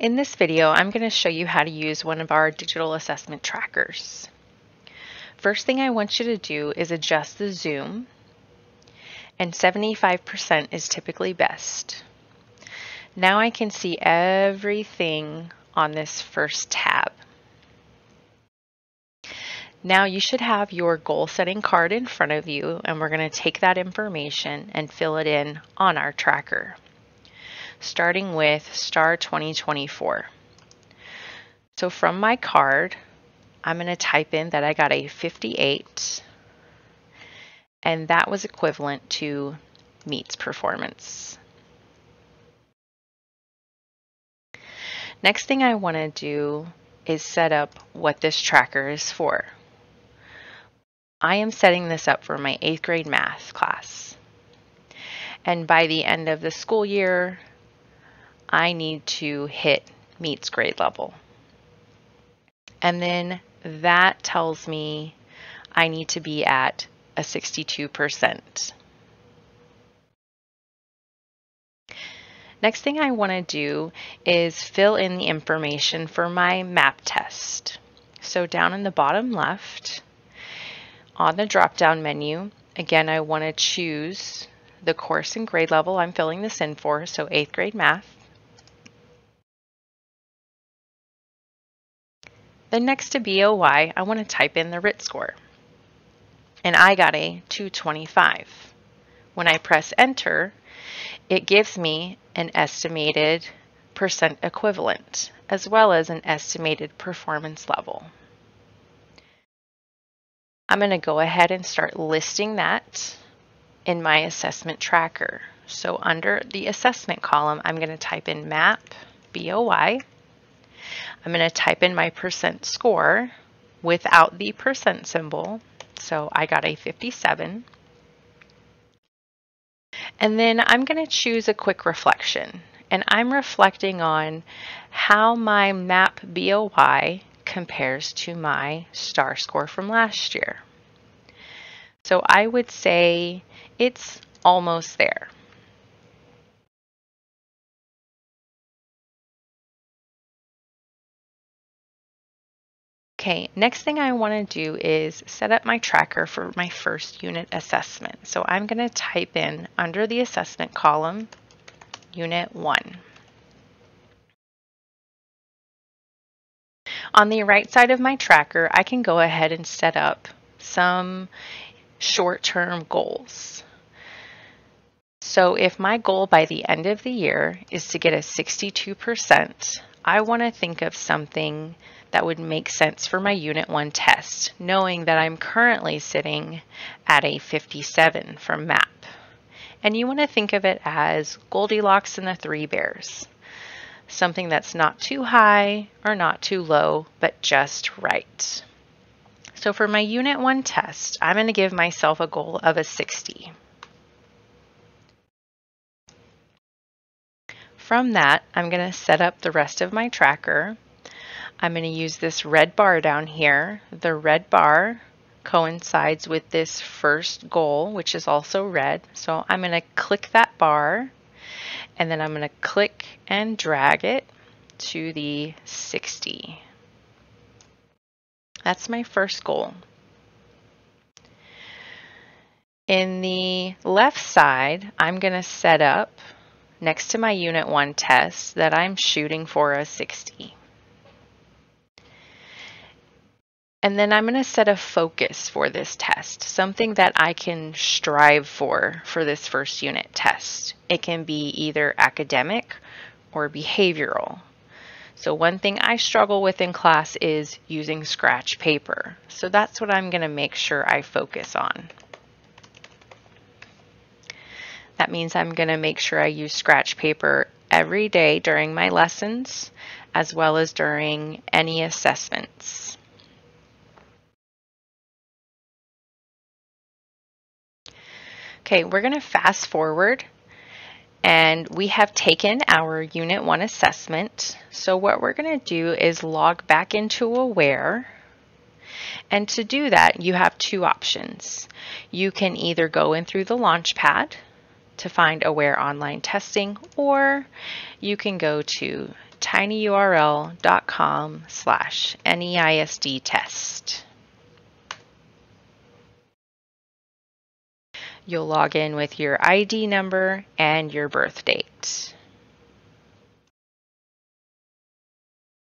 In this video, I'm going to show you how to use one of our digital assessment trackers. First thing I want you to do is adjust the zoom, and 75% is typically best. Now I can see everything on this first tab. Now you should have your goal setting card in front of you and we're going to take that information and fill it in on our tracker starting with STAAR 2024. So from my card, I'm going to type in that I got a 58 and that was equivalent to meets performance. Next thing I want to do is set up what this tracker is for. I am setting this up for my eighth grade math class. And by the end of the school year, I need to hit meets grade level. And then that tells me I need to be at a 62%. Next thing I want to do is fill in the information for my map test. So down in the bottom left, on the drop-down menu, again, I want to choose the course and grade level I'm filling this in for, so 8th grade math. Then next to BOY, I want to type in the RIT score. And I got a 225. When I press enter, it gives me an estimated percent equivalent, as well as an estimated performance level. I'm going to go ahead and start listing that in my assessment tracker. So under the assessment column, I'm going to type in MAP BOY I'm going to type in my percent score without the percent symbol. So I got a 57. And then I'm going to choose a quick reflection. And I'm reflecting on how my MAP BOY compares to my STAAR score from last year. So I would say it's almost there. Okay, next thing I want to do is set up my tracker for my first unit assessment. So I'm going to type in under the assessment column, unit 1. On the right side of my tracker, I can go ahead and set up some short-term goals. So if my goal by the end of the year is to get a 62%, I want to think of something that would make sense for my Unit 1 test, knowing that I'm currently sitting at a 57 from MAP. And you want to think of it as Goldilocks and the Three Bears. Something that's not too high or not too low, but just right. So for my Unit 1 test, I'm going to give myself a goal of a 60. From that, I'm going to set up the rest of my tracker I'm going to use this red bar down here. The red bar coincides with this first goal, which is also red. So I'm going to click that bar and then I'm going to click and drag it to the 60. That's my first goal. In the left side, I'm going to set up next to my Unit 1 test that I'm shooting for a 60. And then I'm going to set a focus for this test, something that I can strive for for this first unit test. It can be either academic or behavioral. So one thing I struggle with in class is using scratch paper. So that's what I'm going to make sure I focus on. That means I'm going to make sure I use scratch paper every day during my lessons as well as during any assessments. Okay, we're going to fast forward and we have taken our Unit 1 assessment. So what we're going to do is log back into Aware. And to do that, you have two options. You can either go in through the Launchpad to find Aware Online Testing, or you can go to tinyurl.com slash NEISD test. You'll log in with your ID number and your birth date.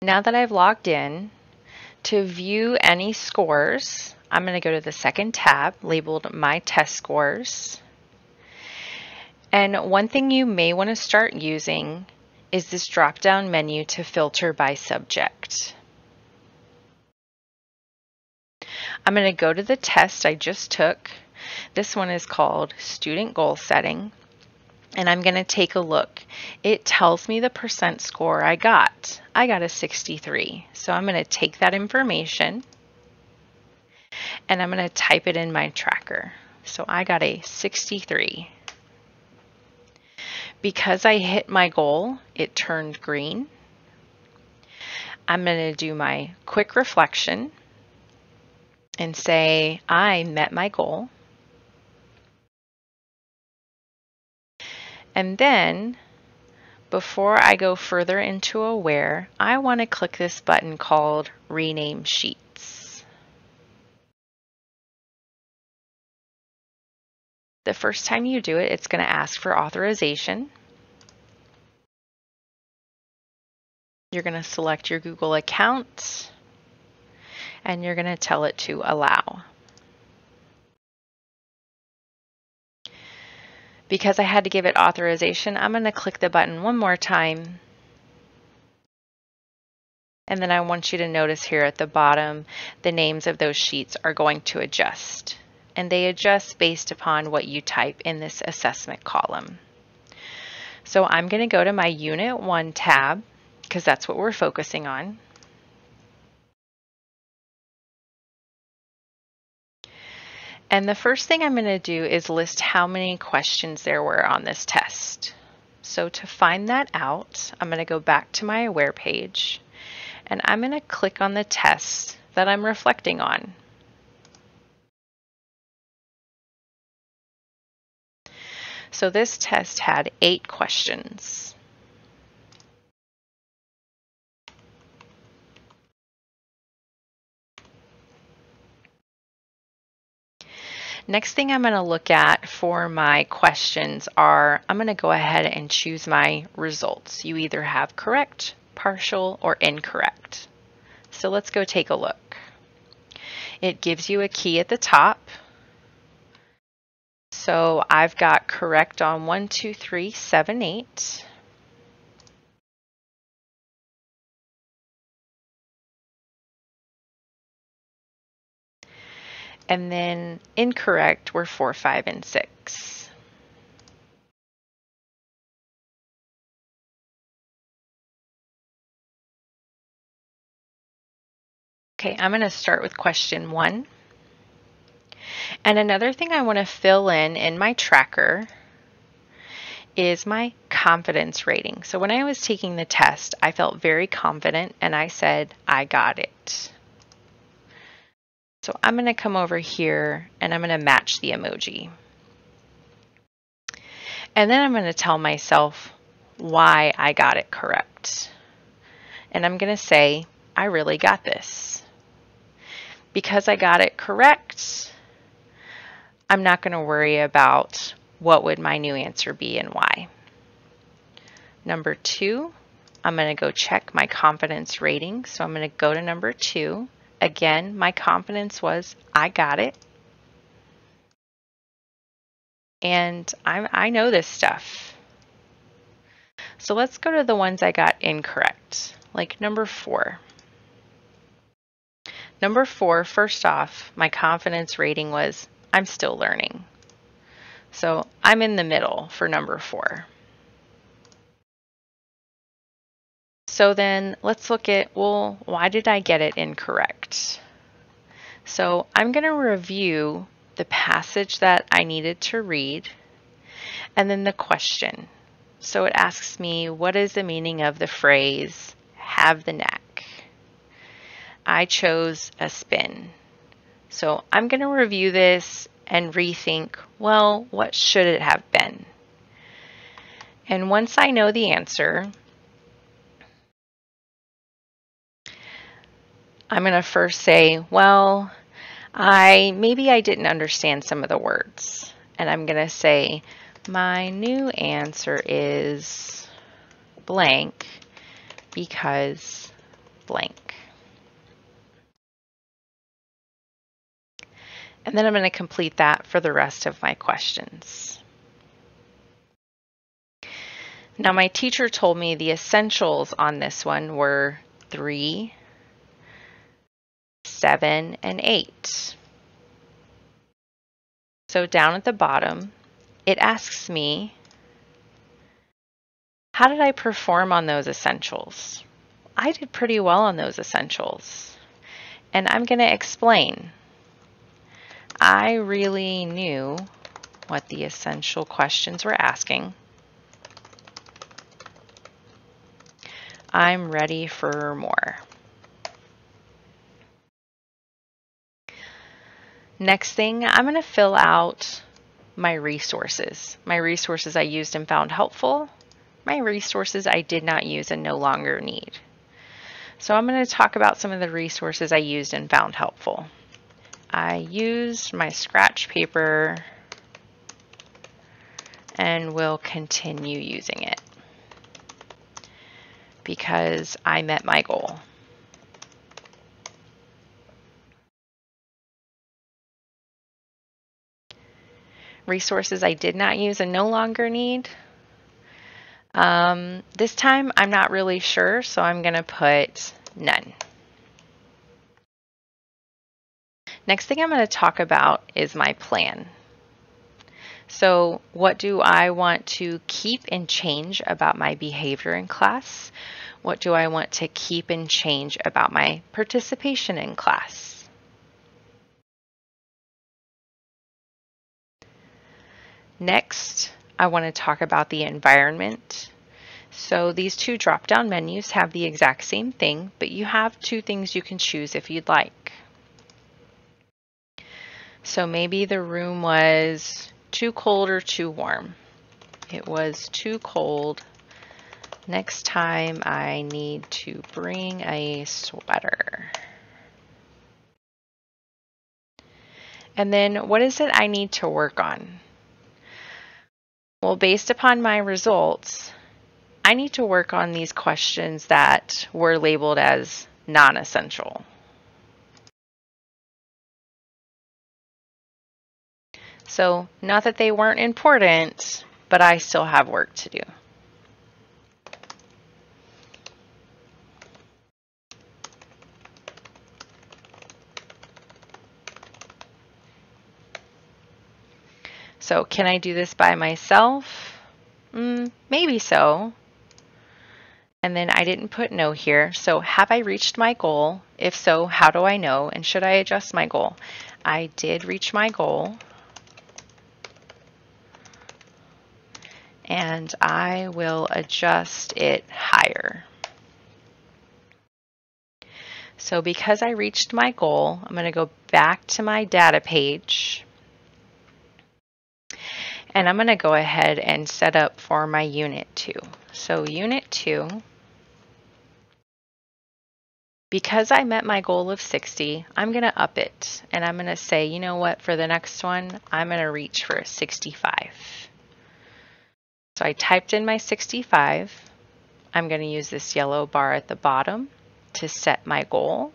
Now that I've logged in, to view any scores, I'm going to go to the second tab labeled My Test Scores. And one thing you may want to start using is this drop-down menu to filter by subject. I'm going to go to the test I just took. This one is called Student Goal Setting and I'm going to take a look. It tells me the percent score I got. I got a 63. So I'm going to take that information and I'm going to type it in my tracker. So I got a 63. Because I hit my goal, it turned green. I'm going to do my quick reflection and say I met my goal. And then before I go further into Aware, I want to click this button called Rename Sheets. The first time you do it, it's going to ask for authorization. You're going to select your Google account and you're going to tell it to allow. Because I had to give it authorization, I'm going to click the button one more time. And then I want you to notice here at the bottom, the names of those sheets are going to adjust. And they adjust based upon what you type in this assessment column. So I'm going to go to my Unit 1 tab, because that's what we're focusing on. And the first thing I'm going to do is list how many questions there were on this test. So to find that out, I'm going to go back to my Aware page and I'm going to click on the test that I'm reflecting on. So this test had eight questions. Next thing I'm going to look at for my questions are, I'm going to go ahead and choose my results. You either have correct, partial, or incorrect. So let's go take a look. It gives you a key at the top. So I've got correct on 1, 2, 3, 7, 8. And then incorrect were 4, 5, and 6. Okay, I'm going to start with question 1. And another thing I want to fill in in my tracker is my confidence rating. So when I was taking the test, I felt very confident and I said, I got it. So I'm going to come over here and I'm going to match the emoji. And then I'm going to tell myself why I got it correct. And I'm going to say, I really got this. Because I got it correct, I'm not going to worry about what would my new answer be and why. Number two, I'm going to go check my confidence rating. So I'm going to go to number two Again, my confidence was I got it. And I, I know this stuff. So let's go to the ones I got incorrect, like number four. Number four, first off, my confidence rating was I'm still learning. So I'm in the middle for number four. So then let's look at, well, why did I get it incorrect? So I'm going to review the passage that I needed to read and then the question. So it asks me, what is the meaning of the phrase, have the knack? I chose a spin. So I'm going to review this and rethink, well, what should it have been? And once I know the answer, I'm going to first say, well, I maybe I didn't understand some of the words. And I'm going to say, my new answer is blank because blank. And then I'm going to complete that for the rest of my questions. Now my teacher told me the essentials on this one were 3, 7, and 8. So down at the bottom, it asks me, how did I perform on those essentials? I did pretty well on those essentials. And I'm going to explain. I really knew what the essential questions were asking. I'm ready for more. Next thing, I'm going to fill out my resources. My resources I used and found helpful. My resources I did not use and no longer need. So I'm going to talk about some of the resources I used and found helpful. I used my scratch paper and will continue using it because I met my goal. Resources I did not use and no longer need. Um, this time I'm not really sure, so I'm going to put none. Next thing I'm going to talk about is my plan. So what do I want to keep and change about my behavior in class? What do I want to keep and change about my participation in class? Next, I want to talk about the environment. So these two drop-down menus have the exact same thing, but you have two things you can choose if you'd like. So maybe the room was too cold or too warm. It was too cold. Next time I need to bring a sweater. And then what is it I need to work on? Well, based upon my results, I need to work on these questions that were labeled as non-essential. So not that they weren't important, but I still have work to do. So can I do this by myself? Mm, maybe so. And then I didn't put no here. So have I reached my goal? If so, how do I know? And should I adjust my goal? I did reach my goal. And I will adjust it higher. So because I reached my goal, I'm going to go back to my data page and I'm going to go ahead and set up for my unit 2. So unit 2, because I met my goal of 60, I'm going to up it. And I'm going to say, you know what, for the next one, I'm going to reach for a 65. So I typed in my 65. I'm going to use this yellow bar at the bottom to set my goal.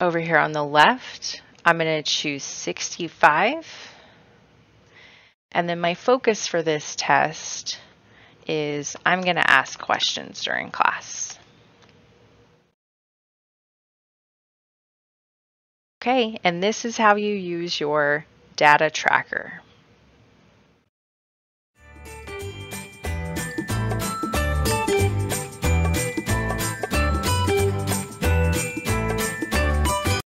Over here on the left, I'm going to choose 65. And then my focus for this test is I'm going to ask questions during class. Okay, and this is how you use your data tracker.